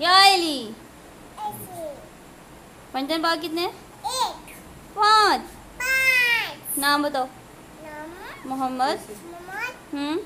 या एली? पंचन बाग कितने? पाँच। नाम बताओ। मोहम्मद। हम्म।